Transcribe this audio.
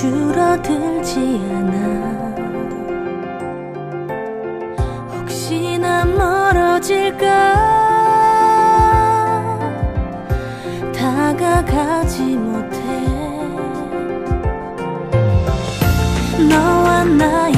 줄어들지 않아. 혹시나 멀어질까? 다가가지 못해. 너와 나의